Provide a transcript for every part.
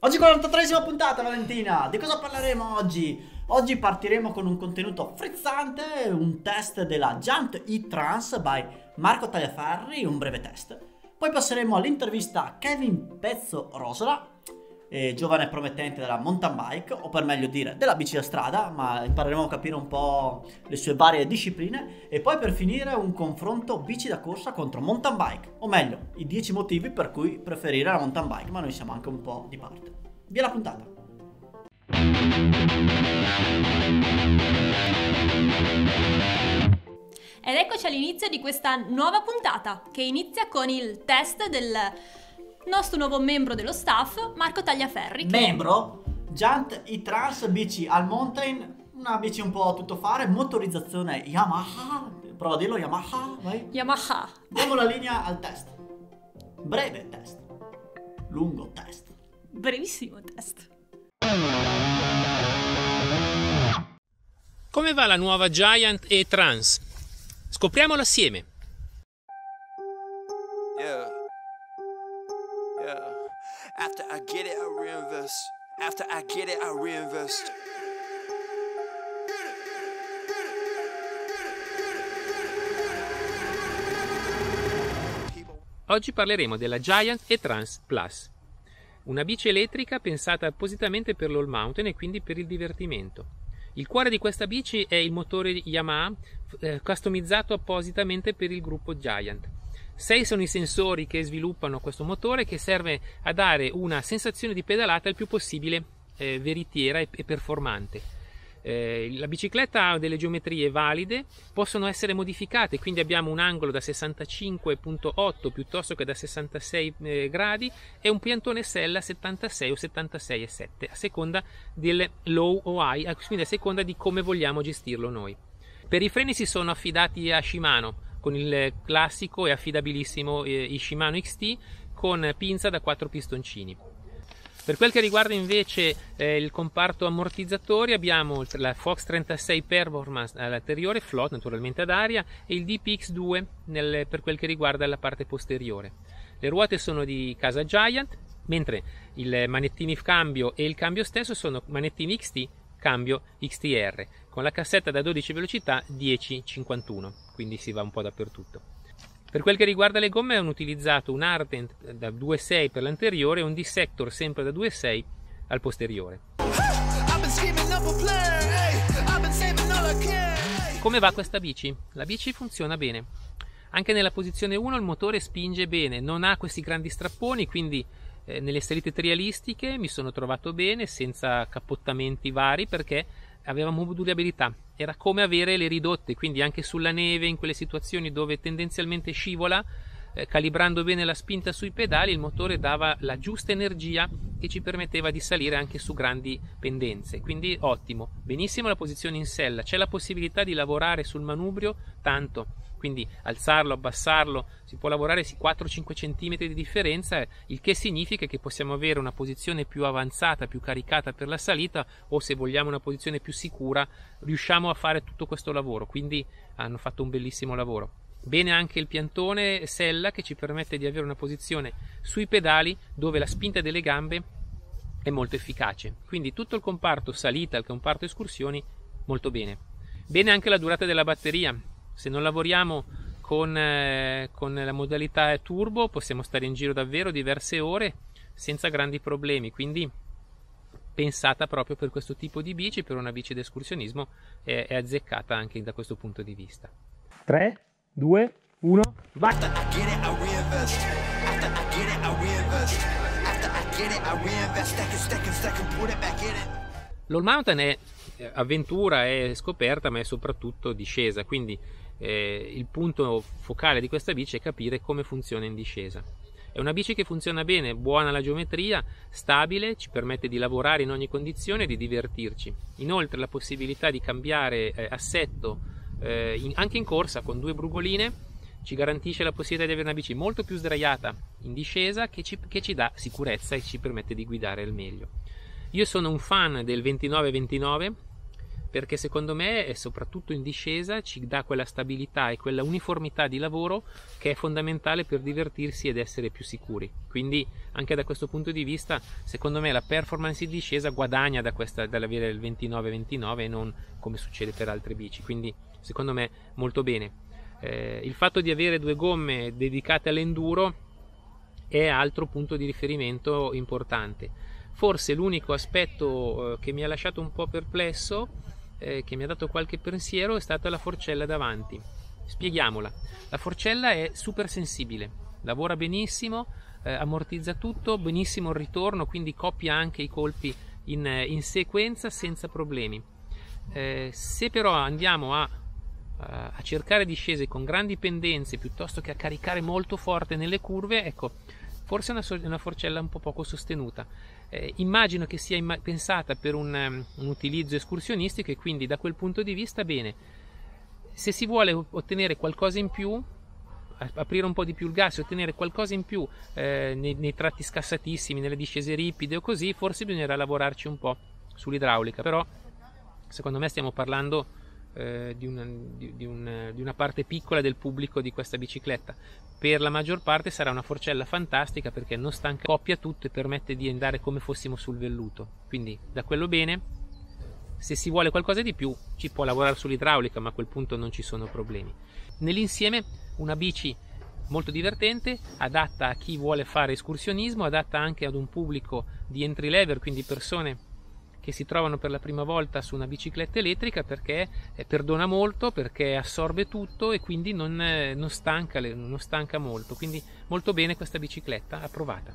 Oggi 43esima puntata Valentina, di cosa parleremo oggi? Oggi partiremo con un contenuto frizzante, un test della Giant E-Trans by Marco Tagliaferri, un breve test. Poi passeremo all'intervista a Kevin Pezzo Rosola, eh, giovane promettente della mountain bike, o per meglio dire della bici da strada, ma impareremo a capire un po' le sue varie discipline. E poi per finire un confronto bici da corsa contro mountain bike, o meglio, i 10 motivi per cui preferire la mountain bike, ma noi siamo anche un po' di parte. Via la puntata! Ed eccoci all'inizio di questa nuova puntata che inizia con il test del nostro nuovo membro dello staff, Marco Tagliaferri. che- Membro, Giant E-Trans bici al mountain, una bici un po' a tutto fare, motorizzazione Yamaha, prova a dirlo Yamaha, vai. Yamaha. Diamo la linea al test. Breve test. Lungo test. Brevissimo test. Come va la nuova Giant e Trans? Scopriamolo assieme. Get it, I reinvest. After I get it, I reinvest. Oggi parleremo della Giant e Trans Plus, una bici elettrica pensata appositamente per l'all mountain e quindi per il divertimento. Il cuore di questa bici è il motore Yamaha eh, customizzato appositamente per il gruppo Giant. Sei sono i sensori che sviluppano questo motore che serve a dare una sensazione di pedalata il più possibile eh, veritiera e, e performante. Eh, la bicicletta ha delle geometrie valide, possono essere modificate, quindi abbiamo un angolo da 65.8 piuttosto che da 66 eh, gradi e un piantone sella 76 o 76,7 a seconda del low o high, quindi a seconda di come vogliamo gestirlo noi. Per i freni si sono affidati a Shimano con il classico e affidabilissimo eh, Shimano XT con pinza da 4 pistoncini. Per quel che riguarda invece eh, il comparto ammortizzatori abbiamo la Fox 36 Performance all'anteriore, float naturalmente ad aria e il DPX2 nel, per quel che riguarda la parte posteriore. Le ruote sono di casa Giant, mentre i manettini cambio e il cambio stesso sono manettini XT cambio XTR con la cassetta da 12 velocità 10-51, quindi si va un po' dappertutto. Per quel che riguarda le gomme hanno utilizzato un Ardent da 2.6 per l'anteriore e un Dissector sempre da 2.6 al posteriore. Come va questa bici? La bici funziona bene. Anche nella posizione 1 il motore spinge bene, non ha questi grandi strapponi, quindi eh, nelle salite trialistiche mi sono trovato bene, senza cappottamenti vari, perché aveva modulabilità. Era come avere le ridotte, quindi anche sulla neve, in quelle situazioni dove tendenzialmente scivola, eh, calibrando bene la spinta sui pedali, il motore dava la giusta energia che ci permetteva di salire anche su grandi pendenze. Quindi ottimo, benissimo la posizione in sella, c'è la possibilità di lavorare sul manubrio tanto, quindi alzarlo, abbassarlo, si può lavorare su 4-5 cm di differenza, il che significa che possiamo avere una posizione più avanzata, più caricata per la salita o se vogliamo una posizione più sicura, riusciamo a fare tutto questo lavoro, quindi hanno fatto un bellissimo lavoro. Bene anche il piantone sella che ci permette di avere una posizione sui pedali dove la spinta delle gambe è molto efficace. Quindi tutto il comparto salita, il comparto escursioni, molto bene. Bene anche la durata della batteria. Se non lavoriamo con, eh, con la modalità turbo possiamo stare in giro davvero diverse ore senza grandi problemi. Quindi pensata proprio per questo tipo di bici, per una bici d'escursionismo, è, è azzeccata anche da questo punto di vista. 3, 2, 1, vai! L'all mountain è avventura, è scoperta, ma è soprattutto discesa, quindi eh, il punto focale di questa bici è capire come funziona in discesa. È una bici che funziona bene, buona la geometria, stabile, ci permette di lavorare in ogni condizione e di divertirci. Inoltre la possibilità di cambiare eh, assetto eh, in- anche in corsa con due brugoline ci garantisce la possibilità di avere una bici molto più sdraiata in discesa che ci, che ci dà sicurezza e ci permette di guidare al meglio. Io sono un fan del 29-29 perché secondo me, soprattutto in discesa, ci dà quella stabilità e quella uniformità di lavoro che è fondamentale per divertirsi ed essere più sicuri. Quindi, anche da questo punto di vista, secondo me la performance in discesa guadagna da questa, dall'avere il 29-29 e non come succede per altre bici. Quindi, secondo me, molto bene. Eh, il fatto di avere due gomme dedicate all'enduro è altro punto di riferimento importante. Forse l'unico aspetto eh, che mi ha lasciato un po' perplesso, eh, che mi ha dato qualche pensiero, è stata la forcella davanti. Spieghiamola. La forcella è super sensibile, lavora benissimo, eh, ammortizza tutto, benissimo il ritorno, quindi coppia anche i colpi in, in sequenza senza problemi. Eh, se però andiamo a a cercare discese con grandi pendenze piuttosto che a caricare molto forte nelle curve, ecco, forse è una, una forcella un po' poco sostenuta. Eh, immagino che sia imma- pensata per un, um, un, utilizzo escursionistico e quindi da quel punto di vista bene. Se si vuole ottenere qualcosa in più, aprire un po' di più il gas e ottenere qualcosa in più eh, nei, nei, tratti scassatissimi, nelle discese ripide o così, forse bisognerà lavorarci un po' sull'idraulica. Però secondo me stiamo parlando eh, di, una, di, di, un, di, una, parte piccola del pubblico di questa bicicletta. Per la maggior parte sarà una forcella fantastica perché non stanca, coppia tutto e permette di andare come fossimo sul velluto. Quindi da quello bene. Se si vuole qualcosa di più, ci può lavorare sull'idraulica, ma a quel punto non ci sono problemi. Nell'insieme, una bici molto divertente, adatta a chi vuole fare escursionismo, adatta anche ad un pubblico di entry level, quindi persone che si trovano per la prima volta su una bicicletta elettrica perché eh, perdona molto, perché assorbe tutto e quindi non, eh, non, stanca, non stanca molto. Quindi molto bene questa bicicletta, approvata.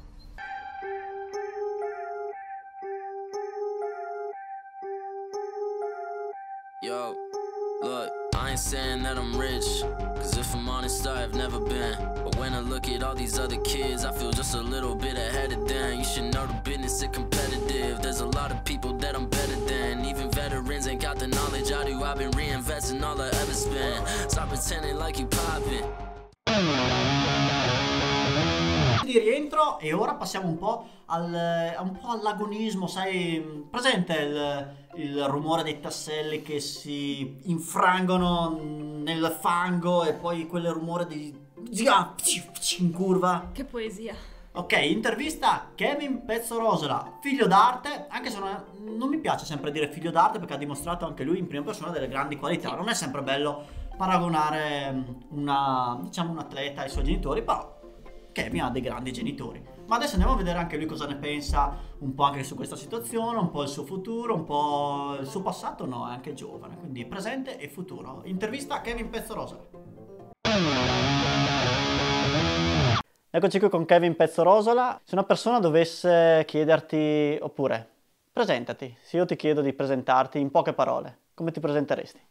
Yo, look, I ain't saying that I'm rich, cause if I'm honest, I've never been. Look at all these other kids, I feel just a little bit ahead of them. You should know the business is competitive. There's a lot of people that I'm better than. Even veterans ain't got the knowledge I do. I've been reinvesting all I ever spent. Stop pretending like you poppin'. di rientro e ora passiamo un po', al, un po all'agonismo, sai, presente il, il, rumore dei tasselli che si infrangono nel fango e poi quel rumore di in curva. Che poesia. Ok, intervista Kevin Pezzorosola, figlio d'arte, anche se non, è, non, mi piace sempre dire figlio d'arte perché ha dimostrato anche lui in prima persona delle grandi qualità. Non è sempre bello paragonare una, diciamo, un atleta ai suoi genitori, però Kevin ha dei grandi genitori. Ma adesso andiamo a vedere anche lui cosa ne pensa, un po' anche su questa situazione, un po' il suo futuro, un po' il suo passato, no, è anche giovane, quindi presente e futuro. Intervista Kevin Pezzorosa. Eccoci qui con Kevin Pezzorosola. Se una persona dovesse chiederti, oppure presentati, se io ti chiedo di presentarti in poche parole, come ti presenteresti?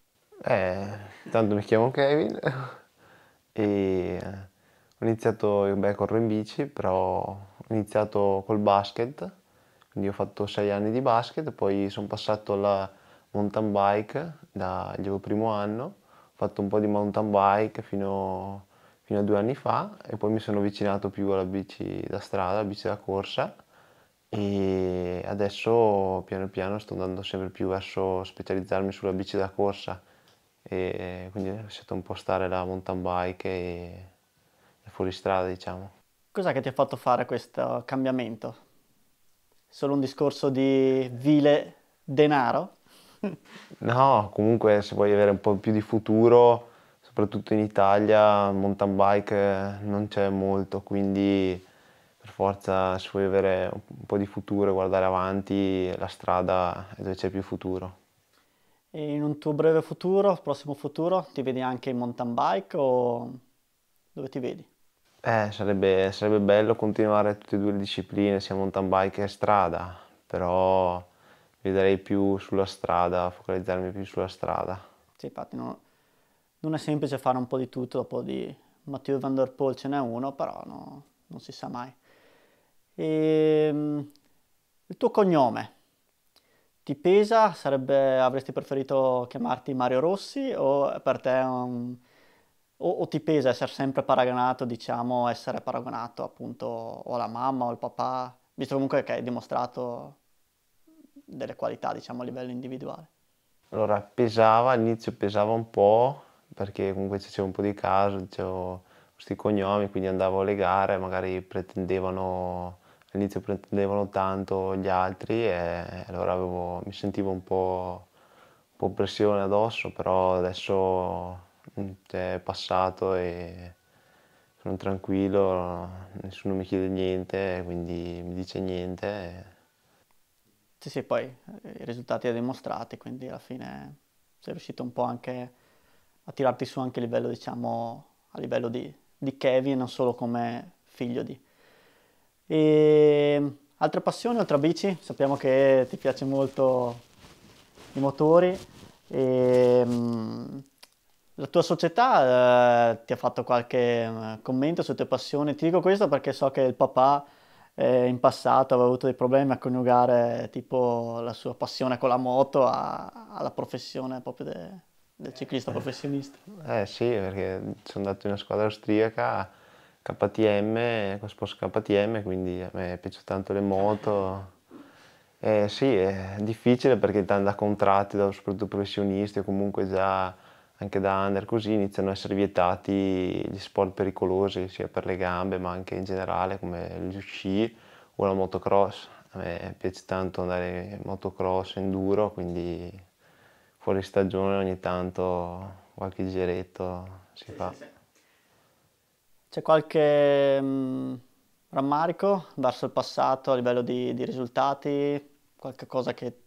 Eh, tanto mi chiamo Kevin e ho iniziato, beh, corro in bici, però ho iniziato col basket, quindi ho fatto sei anni di basket, poi sono passato alla mountain bike dal primo anno, ho fatto un po' di mountain bike fino, fino, a due anni fa e poi mi sono avvicinato più alla bici da strada, alla bici da corsa e adesso piano piano sto andando sempre più verso specializzarmi sulla bici da corsa e quindi ho lasciato un po' stare la mountain bike e fuori strada, diciamo. Cos'è che ti ha fatto fare questo cambiamento? Solo un discorso di vile denaro? no, comunque se vuoi avere un po' più di futuro, soprattutto in Italia, mountain bike non c'è molto, quindi per forza se vuoi avere un po' di futuro, guardare avanti, la strada è dove c'è più futuro. E in un tuo breve futuro, prossimo futuro, ti vedi anche in mountain bike o dove ti vedi? Eh, sarebbe, sarebbe bello continuare tutte e due le discipline, sia mountain bike che strada, però vedrei più sulla strada, focalizzarmi più sulla strada. Sì, infatti no, non è semplice fare un po' di tutto, dopo di Matteo Van Der Poel ce n'è uno, però no, non si sa mai. E, ehm, il tuo cognome ti pesa? Sarebbe, avresti preferito chiamarti Mario Rossi o per te un o, o, ti pesa essere sempre paragonato, diciamo, essere paragonato appunto o alla mamma o al papà, visto comunque che hai dimostrato delle qualità, diciamo, a livello individuale? Allora, pesava, all'inizio pesava un po', perché comunque c'era un po' di caso, dicevo questi cognomi, quindi andavo alle gare, magari pretendevano, all'inizio pretendevano tanto gli altri e allora avevo, mi sentivo un po', un po' pressione addosso, però adesso mm, è passato e sono tranquillo, nessuno mi chiede niente, quindi mi dice niente. e- Sì, sì, poi i risultati li hai dimostrati, quindi alla fine sei riuscito un po' anche a tirarti su anche a livello, diciamo, a livello di, di Kevin, non solo come figlio di. E altre passioni oltre a bici? Sappiamo che ti piace molto i motori e la tua società eh, ti ha fatto qualche eh, commento sulle tue passioni? Ti dico questo perché so che il papà eh, in passato aveva avuto dei problemi a coniugare tipo la sua passione con la moto a- alla professione proprio de- del ciclista professionista. Eh sì, perché sono andato in una squadra austriaca, KTM, con Sports KTM, quindi a me piacciono tanto le moto. Eh sì, è difficile perché da, da contratti, da soprattutto professionisti o comunque già anche da under così iniziano a essere vietati gli sport pericolosi sia per le gambe ma anche in generale come lo sci o la motocross. A me piace tanto andare in motocross, enduro, quindi fuori stagione ogni tanto qualche giretto si fa. C'è qualche mm, rammarico verso il passato a livello di, di risultati? Qualche cosa che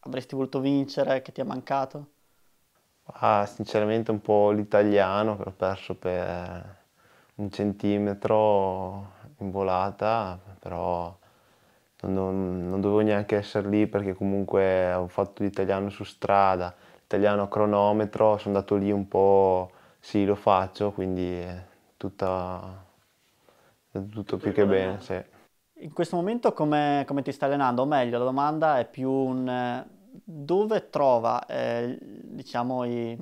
avresti voluto vincere, che ti è mancato? Ah, sinceramente un po' l'italiano che ho perso per un centimetro in volata, però non, non- dovevo neanche essere lì perché comunque avevo fatto l'italiano su strada, l'italiano a cronometro, sono andato lì un po', sì lo faccio, quindi è tutta, è tutto più che bene, sì. In questo momento come, come ti stai allenando? O meglio, la domanda è più un dove trova, eh, diciamo, i-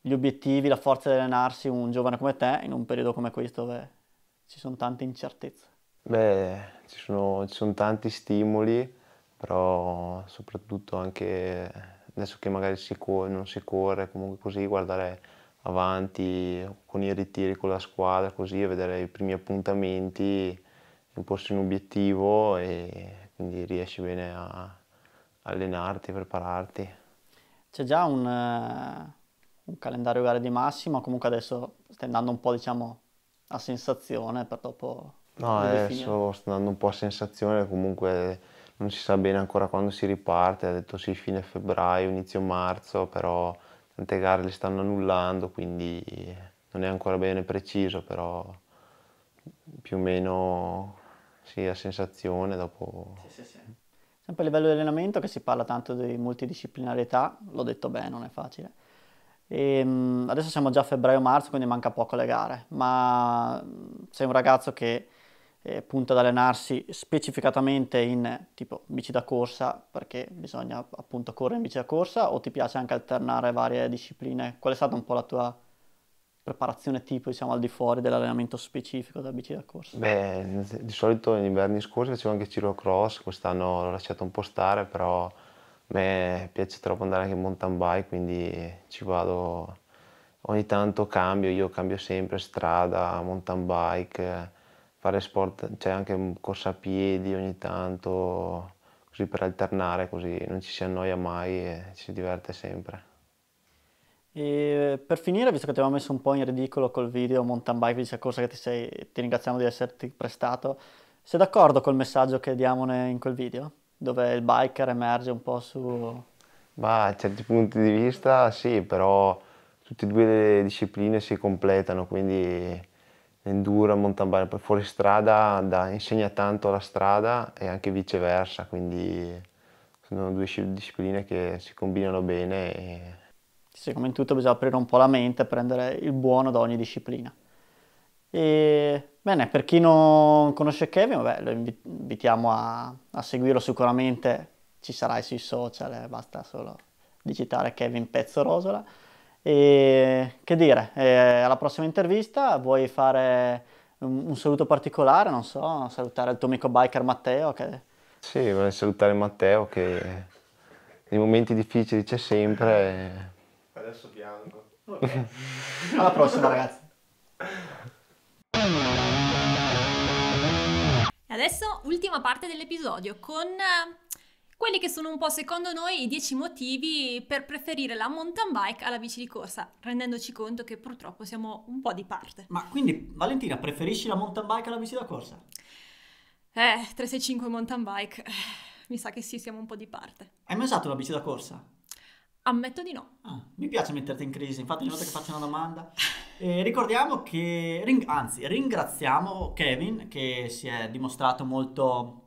gli obiettivi, la forza di allenarsi un giovane come te in un periodo come questo dove ci sono tante incertezze? Beh, ci sono, ci sono tanti stimoli, però soprattutto anche adesso che magari si corre, non si corre, comunque così guardare avanti con i ritiri con la squadra, così e vedere i primi appuntamenti, imporsi un obiettivo e quindi riesci bene a allenarti, prepararti. C'è già un, un calendario gare di massimo, comunque adesso stai andando un po', diciamo, a sensazione per dopo No, adesso sto andando un po' a sensazione, comunque non si sa bene ancora quando si riparte, ha detto sì, fine febbraio, inizio marzo, però tante gare le stanno annullando, quindi non è ancora bene preciso, però più o meno sì, a sensazione, dopo Sempre a livello di allenamento che si parla tanto di multidisciplinarietà, l'ho detto bene, non è facile. E, mm, adesso siamo già a febbraio-marzo, quindi manca poco alle gare, ma sei un ragazzo che eh, punta ad allenarsi specificatamente in tipo bici da corsa, perché bisogna appunto correre in bici da corsa, o ti piace anche alternare varie discipline? Qual è stata un po' la tua preparazione tipo, diciamo, al di fuori dell'allenamento specifico della bici da corsa? Beh, di solito negli inverni scorsi facevo anche ciclocross, quest'anno l'ho lasciato un po' stare, però a me piace troppo andare anche in mountain bike, quindi ci vado ogni tanto cambio, io cambio sempre strada, mountain bike, fare sport, c'è anche corsa a piedi ogni tanto, così per alternare, così non ci si annoia mai e ci si diverte sempre. E per finire, visto che ti avevo messo un po' in ridicolo col video mountain bike da corsa che ti sei, ti ringraziamo di esserti prestato, sei d'accordo col messaggio che diamo in quel video? Dove il biker emerge un po' su... Ma a certi punti di vista sì, però tutte e due le discipline si completano, quindi l'enduro, il mountain bike, poi fuori strada dà- insegna tanto alla strada e anche viceversa, quindi sono due sci- discipline che si combinano bene e Sì, come in tutto bisogna aprire un po' la mente e prendere il buono da ogni disciplina. E bene, per chi non conosce Kevin, vabbè, lo invi- invitiamo a, a seguirlo sicuramente, ci sarai sui social, eh, basta solo digitare Kevin Pezzo Rosola. E che dire, eh, alla prossima intervista vuoi fare un, un saluto particolare, non so, salutare il tuo amico biker Matteo che sì, vorrei salutare Matteo che nei momenti difficili c'è sempre. e Adesso piango. Alla prossima, ragazzi. E adesso ultima parte dell'episodio con quelli che sono un po' secondo noi i 10 motivi per preferire la mountain bike alla bici di corsa, rendendoci conto che purtroppo siamo un po' di parte. Ma quindi, Valentina, preferisci la mountain bike alla bici da corsa? Eh, 365 mountain bike, eh, mi sa che sì, siamo un po' di parte. Hai mai usato una bici da corsa? Ammetto di no. Ah, mi piace metterti in crisi, infatti ogni volta che faccio una domanda. Eh, ricordiamo che, anzi, ringraziamo Kevin che si è dimostrato molto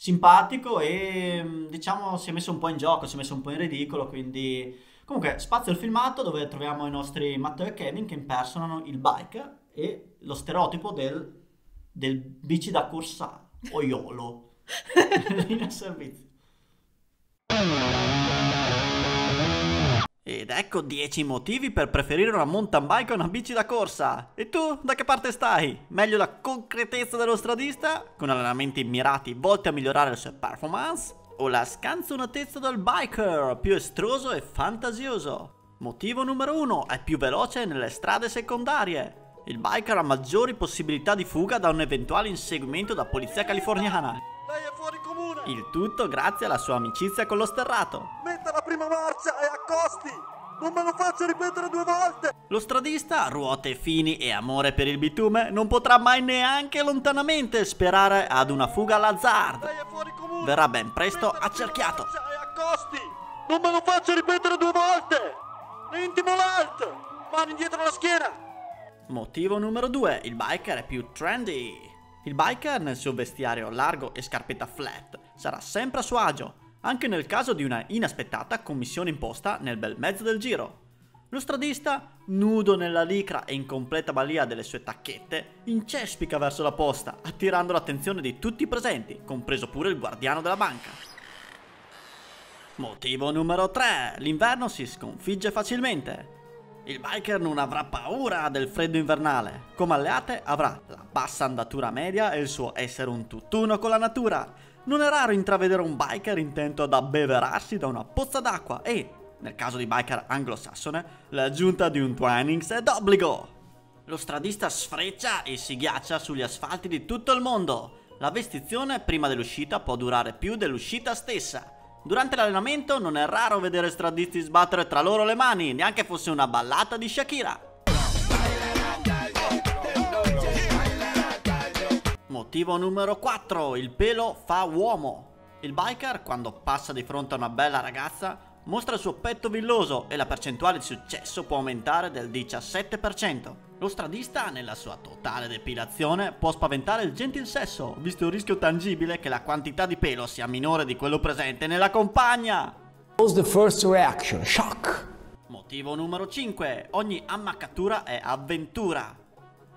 simpatico e mm, diciamo si è messo un po' in gioco, si è messo un po' in ridicolo, quindi comunque spazio il filmato dove troviamo i nostri Matteo e Kevin che impersonano il biker e lo stereotipo del, del bici da corsa oiolo in servizio. Ed ecco 10 motivi per preferire una mountain bike a una bici da corsa. E tu da che parte stai? Meglio la concretezza dello stradista, con allenamenti mirati volti a migliorare le sue performance? O la scanzonatezza del biker, più estroso e fantasioso? Motivo numero 1, è più veloce nelle strade secondarie. Il biker ha maggiori possibilità di fuga da un eventuale inseguimento da polizia californiana. Lei è fuori comune! Il tutto grazie alla sua amicizia con lo sterrato. La prima marcia e accosti! Non me lo faccia ripetere due volte! Lo stradista, ruote fini e amore per il bitume, non potrà mai neanche lontanamente sperare ad una fuga all'azzard. È! Verrà ben presto la accerchiato. Non me lo faccia ripetere due volte! Intimo l'alt! Mano indietro alla schiena! Motivo numero 2. Il biker è più trendy. Il biker nel suo vestiario largo e scarpetta flat sarà sempre a suo agio, anche nel caso di una inaspettata commissione imposta nel bel mezzo del giro. Lo stradista, nudo nella licra e in completa balia delle sue tacchette, incespica verso la posta, attirando l'attenzione di tutti i presenti, compreso pure il guardiano della banca. Motivo numero 3. L'inverno si sconfigge facilmente. Il biker non avrà paura del freddo invernale. Come alleate avrà la bassa andatura media e il suo essere un tutt'uno con la natura. Non è raro intravedere un biker intento ad abbeverarsi da una pozza d'acqua e, nel caso di biker anglosassone, l'aggiunta di un Twinings è d'obbligo. Lo stradista sfreccia e si ghiaccia sugli asfalti di tutto il mondo. La vestizione prima dell'uscita può durare più dell'uscita stessa. Durante l'allenamento non è raro vedere stradisti sbattere tra loro le mani, neanche fosse una ballata di Shakira. Motivo numero 4. Il pelo fa uomo. Il biker, quando passa di fronte a una bella ragazza, mostra il suo petto villoso e la percentuale di successo può aumentare del 17%. Lo stradista, nella sua totale depilazione, può spaventare il gentil sesso, visto il rischio tangibile che la quantità di pelo sia minore di quello presente nella compagna. was the first reaction? Shock. Motivo numero 5. Ogni ammaccatura è avventura.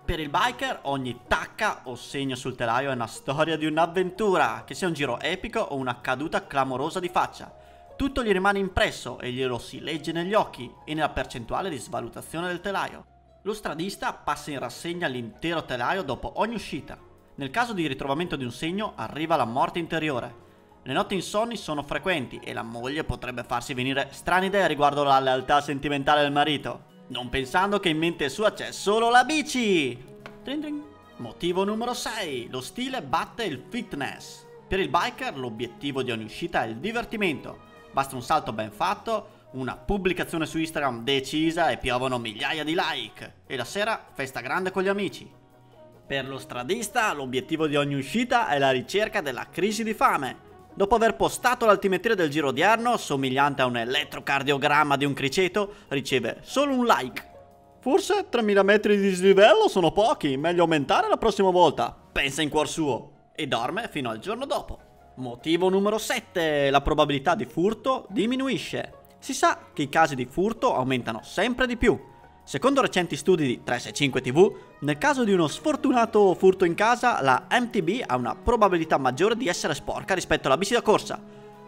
Per il biker ogni tacca o segno sul telaio è una storia di un'avventura, che sia un giro epico o una caduta clamorosa di faccia. Tutto gli rimane impresso e glielo si legge negli occhi e nella percentuale di svalutazione del telaio. Lo stradista passa in rassegna l'intero telaio dopo ogni uscita. Nel caso di ritrovamento di un segno arriva la morte interiore. Le notti insonni sono frequenti e la moglie potrebbe farsi venire strane idee riguardo la lealtà sentimentale del marito, non pensando che in mente sua c'è solo la bici. Trin trin. Motivo numero 6. Lo stile batte il fitness. Per il biker l'obiettivo di ogni uscita è il divertimento. Basta un salto ben fatto, una pubblicazione su Instagram decisa e piovono migliaia di like. E la sera festa grande con gli amici. Per lo stradista l'obiettivo di ogni uscita è la ricerca della crisi di fame. Dopo aver postato l'altimetria del giro odierno, somigliante a un elettrocardiogramma di un criceto, riceve solo un like. Forse 3000 metri di dislivello sono pochi, meglio aumentare la prossima volta, pensa in cuor suo, e dorme fino al giorno dopo. Motivo numero 7. La probabilità di furto diminuisce. Si sa che i casi di furto aumentano sempre di più. Secondo recenti studi di 365 TV, nel caso di uno sfortunato furto in casa, la MTB ha una probabilità maggiore di essere sporca rispetto alla bici da corsa.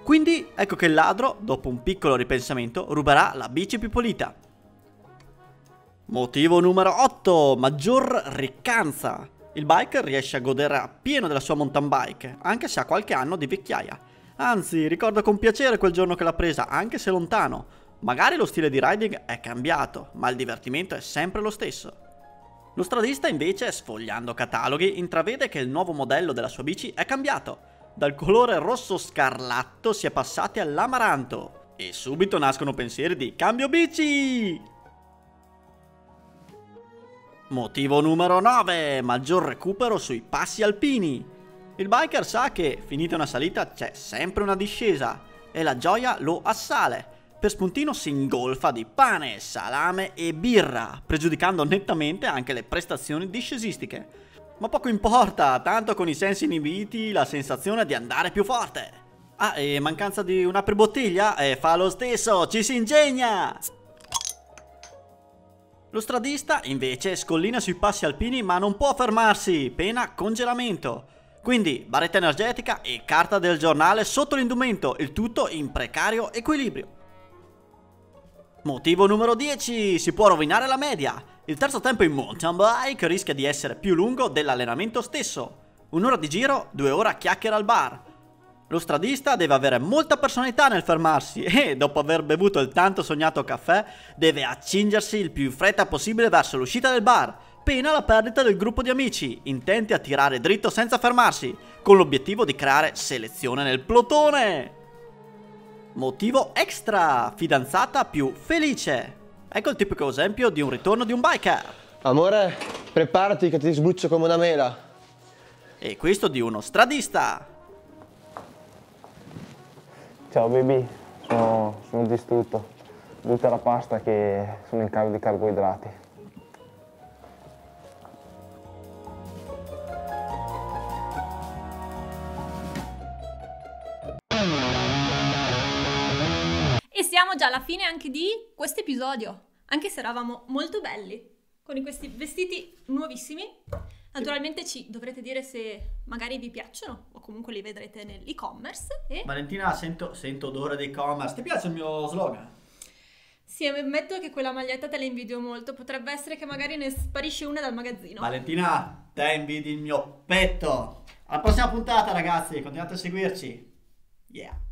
Quindi ecco che il ladro, dopo un piccolo ripensamento, ruberà la bici più pulita. Motivo numero 8. Maggior riccanza. Il biker riesce a godere appieno della sua mountain bike, anche se ha qualche anno di vecchiaia. Anzi, ricordo con piacere quel giorno che l'ha presa, anche se lontano. Magari lo stile di riding è cambiato, ma il divertimento è sempre lo stesso. Lo stradista invece, sfogliando cataloghi, intravede che il nuovo modello della sua bici è cambiato. Dal colore rosso scarlatto si è passati all'amaranto. E subito nascono pensieri di cambio bici! Motivo numero 9. Maggior recupero sui passi alpini. Il biker sa che, finita una salita, c'è sempre una discesa e la gioia lo assale. Per spuntino si ingolfa di pane, salame e birra, pregiudicando nettamente anche le prestazioni discesistiche. Ma poco importa, tanto con i sensi inibiti la sensazione di andare più forte. Ah, e mancanza di un'apribottiglia? E fa lo stesso, ci si ingegna! Lo stradista invece scollina sui passi alpini ma non può fermarsi, pena congelamento. Quindi barretta energetica e carta del giornale sotto l'indumento, il tutto in precario equilibrio. Motivo numero 10, si può rovinare la media. Il terzo tempo in mountain bike rischia di essere più lungo dell'allenamento stesso. Un'ora di giro, due ore a chiacchiera al bar. Lo stradista deve avere molta personalità nel fermarsi e, dopo aver bevuto il tanto sognato caffè, deve accingersi il più fretta possibile verso l'uscita del bar, pena la perdita del gruppo di amici, intenti a tirare dritto senza fermarsi, con l'obiettivo di creare selezione nel plotone. Motivo extra, fidanzata più felice. Ecco il tipico esempio di un ritorno di un biker. Amore, preparati che ti sbuccio come una mela. E questo di uno stradista. Ciao baby, sono, sono distrutto. Tutta la pasta che sono in calo di carboidrati. Siamo già alla fine anche di questo episodio, anche se eravamo molto belli, con questi vestiti nuovissimi. Naturalmente ci dovrete dire se magari vi piacciono o comunque li vedrete nell'e-commerce. E Valentina, sento, sento odore di e-commerce. Ti piace il mio slogan? sì, ammetto che quella maglietta te la invidio molto. Potrebbe essere che magari ne sparisce una dal magazzino. Valentina, te invidi il mio petto. Alla prossima puntata, ragazzi. Continuate a seguirci. Yeah.